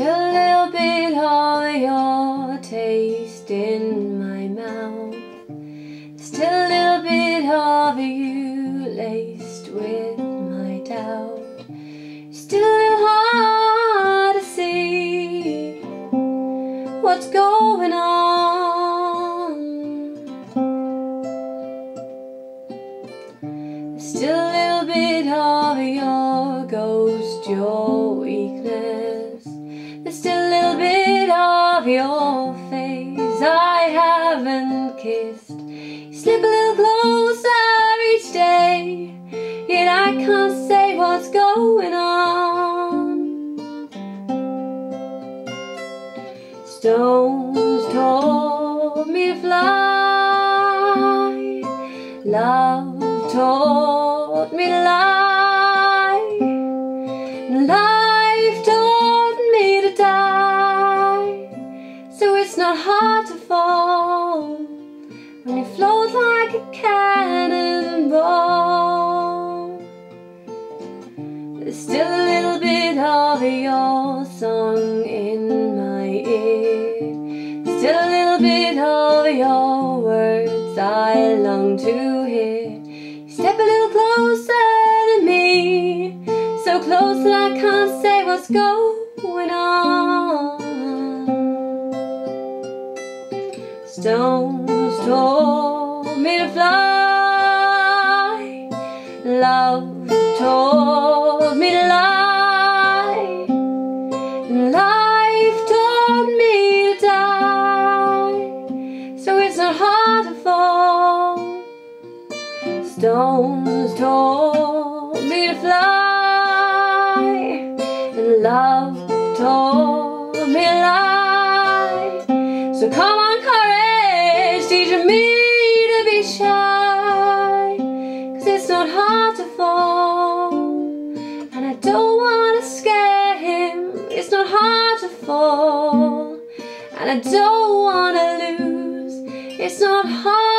A little bit of your taste in my mouth. Still a little bit of you laced with my doubt. Still a little hard to see what's going on. Still a little bit of your ghost, your of your face I haven't kissed. You slip a little closer each day, yet I can't say what's going on. Stones told me to fly, love taught when it float like a cannonball. There's still a little bit of your song in my ear. Still a little bit of your words I long to hear. You step a little closer to me, so close that I can't say what's going on. Stones told me to fly, love told me to lie, and life taught me to die. So it's not hard to fall. Stones told me to fly, and love told me to lie. So come on, teaching me to be shy. Cause it's not hard to fall, and I don't wanna scare him. It's not hard to fall, and I don't wanna lose. It's not hard.